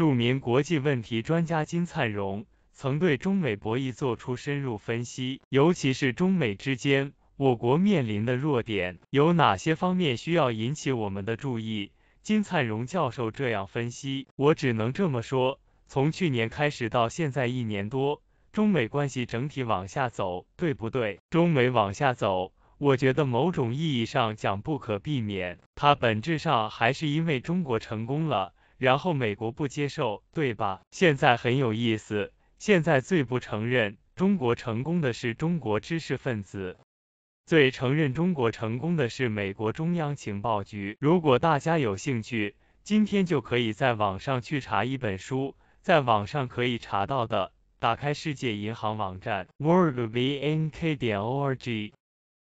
著名国际问题专家金灿荣曾对中美博弈做出深入分析，尤其是中美之间，我国面临的弱点有哪些方面需要引起我们的注意？金灿荣教授这样分析，我只能这么说：从去年开始到现在一年多，中美关系整体往下走，对不对？中美往下走，我觉得某种意义上讲不可避免，它本质上还是因为中国成功了，然后美国不接受，对吧？现在很有意思，现在最不承认中国成功的是中国知识分子。最承认中国成功的是美国中央情报局。如果大家有兴趣，今天就可以在网上去查一本书，在网上可以查到的。打开世界银行网站 worldbank 点 org，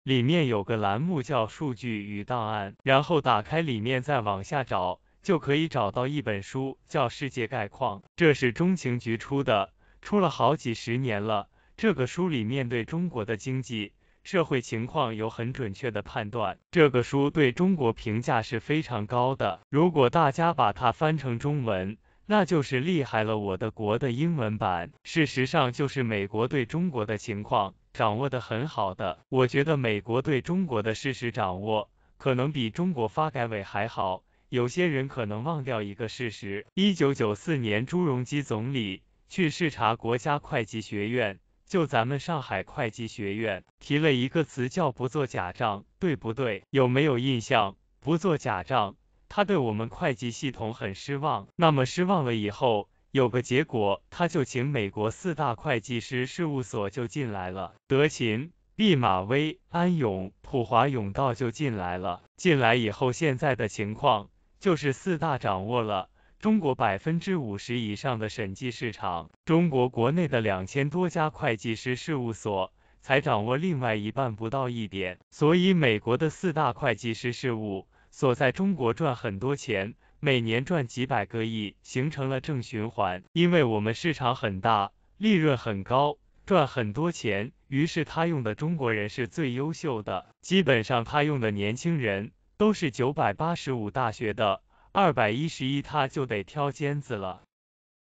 里面有个栏目叫数据与档案，然后打开里面再往下找，就可以找到一本书叫《世界概况》，这是中情局出的，出了好几十年了。这个书里面对中国的经济。社会情况有很准确的判断，这个书对中国评价是非常高的。如果大家把它翻成中文，那就是厉害了。我的国的英文版，事实上就是美国对中国的情况掌握的很好的。我觉得美国对中国的事实掌握，可能比中国发改委还好。有些人可能忘掉一个事实：一九九四年朱镕基总理去视察国家会计学院。就咱们上海会计学院提了一个词叫不做假账，对不对？有没有印象？不做假账，他对我们会计系统很失望。那么失望了以后，有个结果，他就请美国四大会计师事务所就进来了，德勤、毕马威、安永、普华永道就进来了。进来以后，现在的情况就是四大掌握了。中国百分之五十以上的审计市场，中国国内的两千多家会计师事务所才掌握另外一半不到一点，所以美国的四大会计师事务所在中国赚很多钱，每年赚几百个亿，形成了正循环。因为我们市场很大，利润很高，赚很多钱，于是他用的中国人是最优秀的，基本上他用的年轻人都是九百八十五大学的。二百一十一，他就得挑尖子了，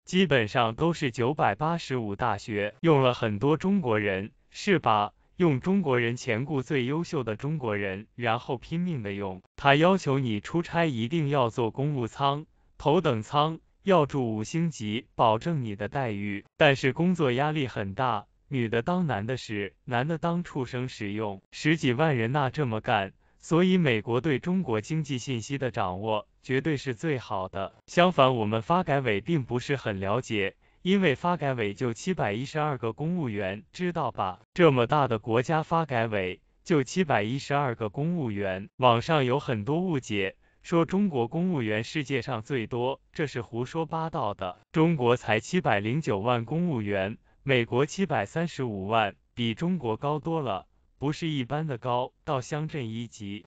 基本上都是九百八十五大学，用了很多中国人，是吧？用中国人前雇最优秀的中国人，然后拼命的用。他要求你出差一定要坐公务舱、头等舱，要住五星级，保证你的待遇。但是工作压力很大，女的当男的使，男的当畜生使用，十几万人那这么干。所以美国对中国经济信息的掌握绝对是最好的。相反，我们发改委并不是很了解，因为发改委就七百一十二个公务员，知道吧？这么大的国家发改委就七百一十二个公务员，网上有很多误解，说中国公务员世界上最多，这是胡说八道的。中国才七百零九万公务员，美国七百三十五万，比中国高多了。不是一般的高，到乡镇一级，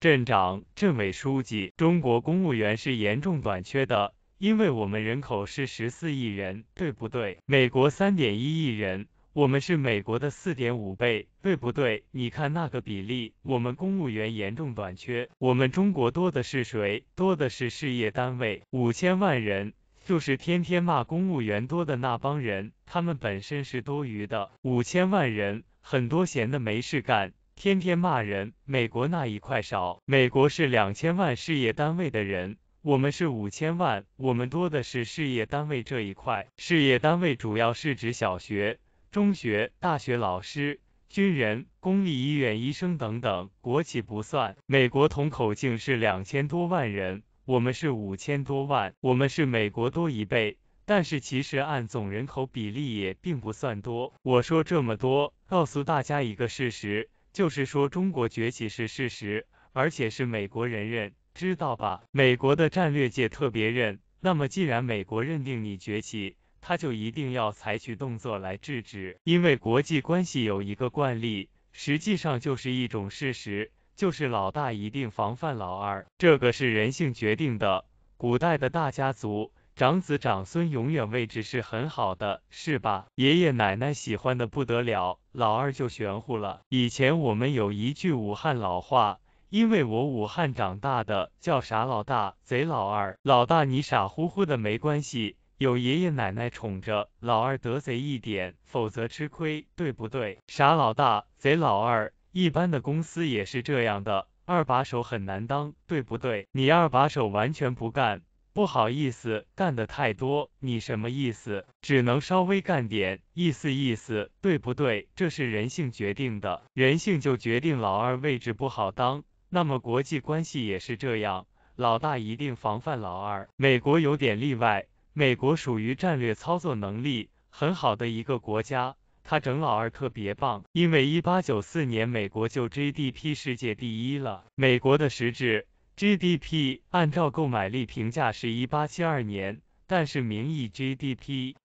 镇长、镇委书记。中国公务员是严重短缺的，因为我们人口是十四亿人，对不对？美国三点一亿人，我们是美国的四点五倍，对不对？你看那个比例，我们公务员严重短缺。我们中国多的是谁？多的是事业单位，五千万人，就是天天骂公务员多的那帮人，他们本身是多余的，五千万人。很多闲的没事干，天天骂人。美国那一块少，美国是两千万事业单位的人，我们是五千万，我们多的是事业单位这一块。事业单位主要是指小学、中学、大学老师、军人、公立医院医生等等，国企不算。美国同口径是两千多万人，我们是五千多万，我们是美国多一倍。但是其实按总人口比例也并不算多。我说这么多，告诉大家一个事实，就是说中国崛起是事实，而且是美国人认，知道吧？美国的战略界特别认。那么既然美国认定你崛起，他就一定要采取动作来制止，因为国际关系有一个惯例，实际上就是一种事实，就是老大一定防范老二，这个是人性决定的。古代的大家族。长子长孙永远位置是很好的，是吧？爷爷奶奶喜欢的不得了，老二就玄乎了。以前我们有一句武汉老话，因为我武汉长大的，叫傻老大，贼老二。老大你傻乎乎的没关系，有爷爷奶奶宠着，老二得贼一点，否则吃亏，对不对？傻老大，贼老二，一般的公司也是这样的，二把手很难当，对不对？你二把手完全不干。不好意思，干的太多，你什么意思？只能稍微干点，意思意思，对不对？这是人性决定的，人性就决定老二位置不好当。那么国际关系也是这样，老大一定防范老二。美国有点例外，美国属于战略操作能力很好的一个国家，他整老二特别棒，因为一八九四年美国就 GDP 世界第一了，美国的实质。GDP 按照购买力评价是一八七二年，但是名义 GDP，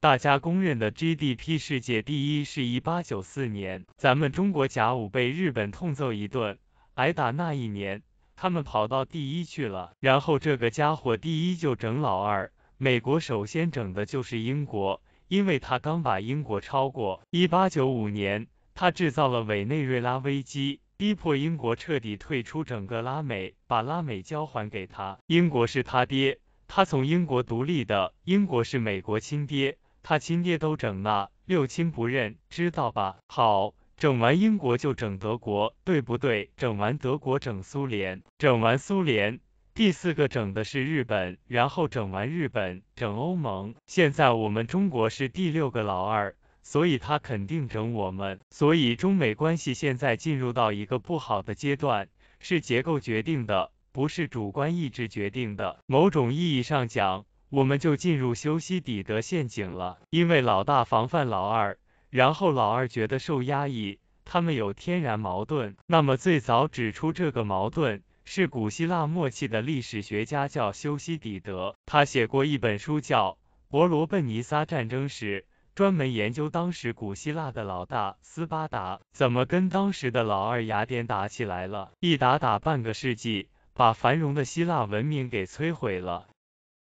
大家公认的 GDP 世界第一是一八九四年。咱们中国甲午被日本痛揍一顿，挨打那一年，他们跑到第一去了。然后这个家伙第一就整老二，美国首先整的就是英国，因为他刚把英国超过。一八九五年，他制造了委内瑞拉危机。逼迫英国彻底退出整个拉美，把拉美交还给他。英国是他爹，他从英国独立的。英国是美国亲爹，他亲爹都整了，六亲不认，知道吧？好，整完英国就整德国，对不对？整完德国整苏联，整完苏联，第四个整的是日本，然后整完日本，整欧盟。现在我们中国是第六个老二。所以他肯定整我们，所以中美关系现在进入到一个不好的阶段，是结构决定的，不是主观意志决定的。某种意义上讲，我们就进入修昔底德陷阱了，因为老大防范老二，然后老二觉得受压抑，他们有天然矛盾。那么最早指出这个矛盾是古希腊末期的历史学家叫修昔底德，他写过一本书叫《伯罗奔尼撒战争史》。专门研究当时古希腊的老大斯巴达怎么跟当时的老二雅典打起来了，一打打半个世纪，把繁荣的希腊文明给摧毁了，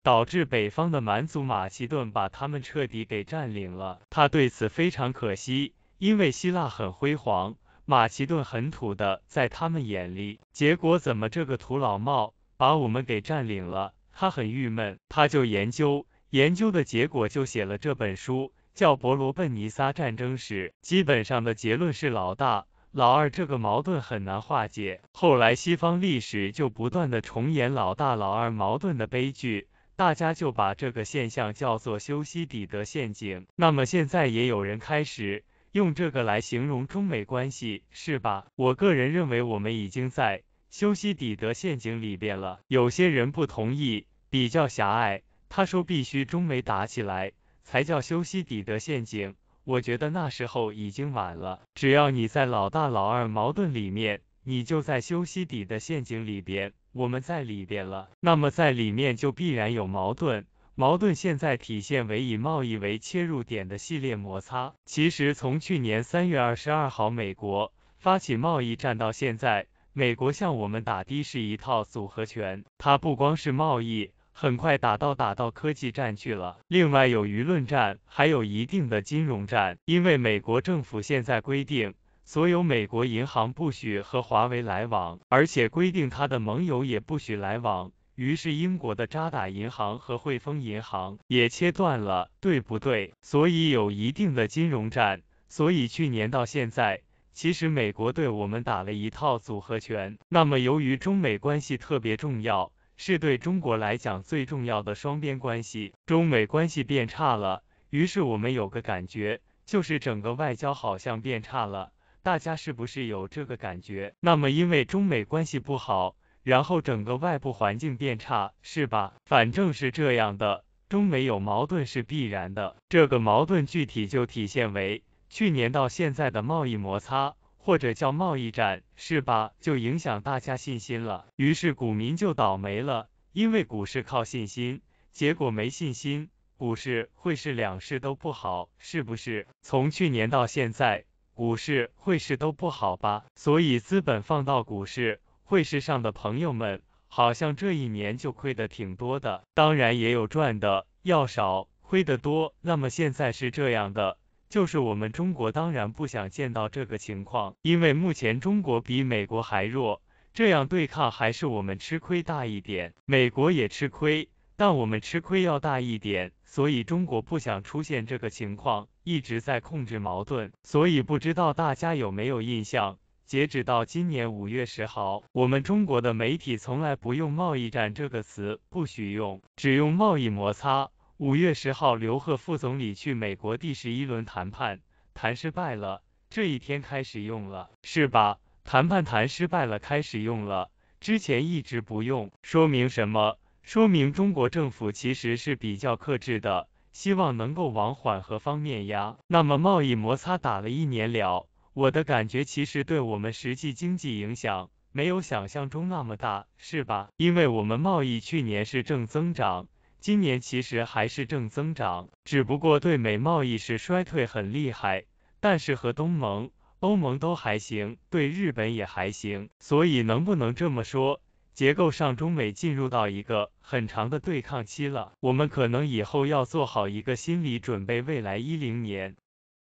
导致北方的蛮族马其顿把他们彻底给占领了。他对此非常可惜，因为希腊很辉煌，马其顿很土的，在他们眼里，结果怎么这个土老帽把我们给占领了？他很郁闷，他就研究，研究的结果就写了这本书。叫伯罗奔尼撒战争史，基本上的结论是老大、老二这个矛盾很难化解。后来西方历史就不断的重演老大、老二矛盾的悲剧，大家就把这个现象叫做修昔底德陷阱。那么现在也有人开始用这个来形容中美关系，是吧？我个人认为我们已经在修昔底德陷阱里边了。有些人不同意，比较狭隘，他说必须中美打起来。才叫修昔底德陷阱，我觉得那时候已经晚了。只要你在老大老二矛盾里面，你就在修昔底德陷阱里边，我们在里边了。那么在里面就必然有矛盾，矛盾现在体现为以贸易为切入点的系列摩擦。其实从去年三月二十二号美国发起贸易战到现在，美国向我们打的是一套组合拳，它不光是贸易。很快打到打到科技战去了，另外有舆论战，还有一定的金融战，因为美国政府现在规定，所有美国银行不许和华为来往，而且规定他的盟友也不许来往，于是英国的渣打银行和汇丰银行也切断了，对不对？所以有一定的金融战，所以去年到现在，其实美国对我们打了一套组合拳。那么由于中美关系特别重要。是对中国来讲最重要的双边关系，中美关系变差了，于是我们有个感觉，就是整个外交好像变差了，大家是不是有这个感觉？那么因为中美关系不好，然后整个外部环境变差，是吧？反正是这样的，中美有矛盾是必然的，这个矛盾具体就体现为去年到现在的贸易摩擦。或者叫贸易战是吧？就影响大家信心了，于是股民就倒霉了，因为股市靠信心，结果没信心，股市汇市两市都不好，是不是？从去年到现在，股市汇市都不好吧？所以资本放到股市汇市上的朋友们，好像这一年就亏的挺多的，当然也有赚的，要少亏的多。那么现在是这样的。就是我们中国当然不想见到这个情况，因为目前中国比美国还弱，这样对抗还是我们吃亏大一点，美国也吃亏，但我们吃亏要大一点，所以中国不想出现这个情况，一直在控制矛盾。所以不知道大家有没有印象，截止到今年五月十号，我们中国的媒体从来不用贸易战这个词，不许用，只用贸易摩擦。五月十号，刘鹤副总理去美国第十一轮谈判，谈失败了，这一天开始用了，是吧？谈判谈失败了，开始用了，之前一直不用，说明什么？说明中国政府其实是比较克制的，希望能够往缓和方面压。那么贸易摩擦打了一年了，我的感觉其实对我们实际经济影响没有想象中那么大，是吧？因为我们贸易去年是正增长，今年其实还是正增长，只不过对美贸易是衰退很厉害，但是和东盟。欧盟都还行，对日本也还行，所以能不能这么说，结构上中美进入到一个很长的对抗期了？我们可能以后要做好一个心理准备，未来一零年、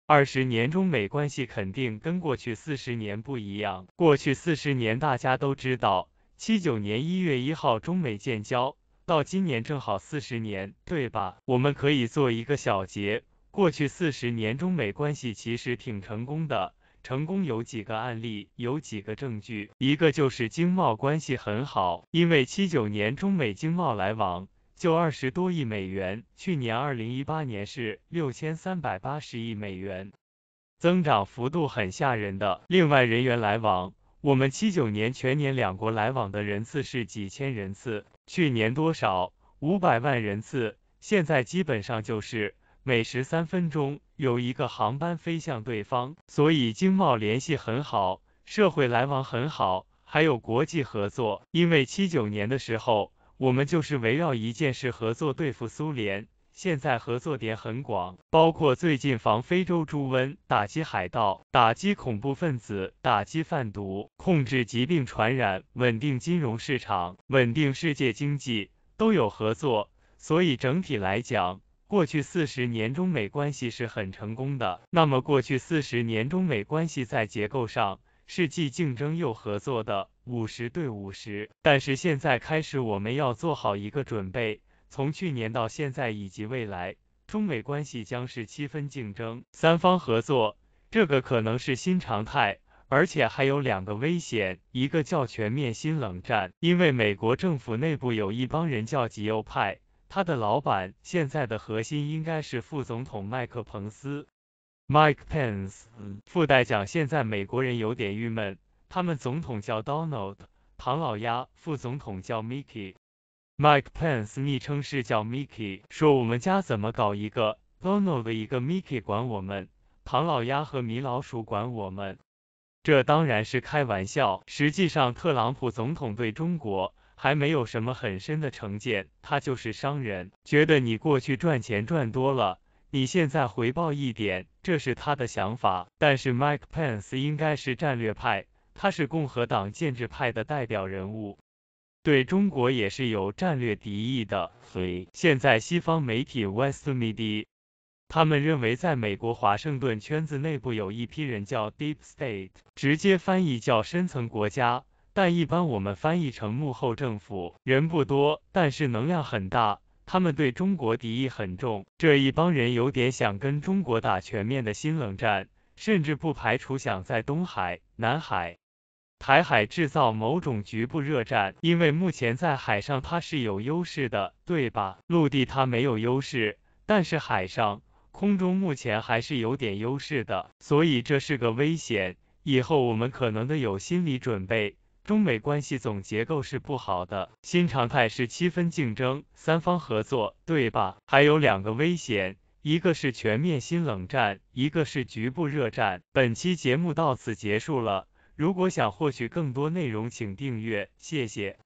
二十年中美关系肯定跟过去四十年不一样。过去四十年大家都知道，七九年一月一号中美建交，到今年正好四十年，对吧？我们可以做一个小结，过去四十年中美关系其实挺成功的。成功有几个案例，有几个证据，一个就是经贸关系很好，因为七九年中美经贸来往就二十多亿美元，去年二零一八年是六千三百八十亿美元，增长幅度很吓人的。另外人员来往，我们七九年全年两国来往的人次是几千人次，去年多少？五百万人次，现在基本上就是。每十三分钟有一个航班飞向对方，所以经贸联系很好，社会来往很好，还有国际合作。因为七九年的时候，我们就是围绕一件事合作对付苏联，现在合作点很广，包括最近防非洲猪瘟、打击海盗、打击恐怖分子、打击贩毒、控制疾病传染、稳定金融市场、稳定世界经济都有合作，所以整体来讲。过去四十年中美关系是很成功的，那么过去四十年中美关系在结构上是既竞争又合作的五十对五十，但是现在开始我们要做好一个准备，从去年到现在以及未来，中美关系将是七分竞争，三方合作，这个可能是新常态，而且还有两个危险，一个叫全面新冷战，因为美国政府内部有一帮人叫极右派。他的老板现在的核心应该是副总统麦克彭斯，Mike Pence。附带讲，现在美国人有点郁闷，他们总统叫 Donald，唐老鸭；副总统叫 Mickey Mike Pence 昵称是叫 Mickey，说我们家怎么搞一个 Donald 的一个 Mickey 管我们，唐老鸭和米老鼠管我们，这当然是开玩笑。实际上，特朗普总统对中国。还没有什么很深的成见，他就是商人，觉得你过去赚钱赚多了，你现在回报一点，这是他的想法。但是 Mike Pence 应该是战略派，他是共和党建制派的代表人物，对中国也是有战略敌意的。所以现在西方媒体 West Media，他们认为在美国华盛顿圈子内部有一批人叫 Deep State，直接翻译叫深层国家。但一般我们翻译成幕后政府，人不多，但是能量很大，他们对中国敌意很重，这一帮人有点想跟中国打全面的新冷战，甚至不排除想在东海、南海、台海制造某种局部热战，因为目前在海上它是有优势的，对吧？陆地它没有优势，但是海上、空中目前还是有点优势的，所以这是个危险，以后我们可能的有心理准备。中美关系总结构是不好的，新常态是七分竞争，三方合作，对吧？还有两个危险，一个是全面新冷战，一个是局部热战。本期节目到此结束了，如果想获取更多内容，请订阅，谢谢。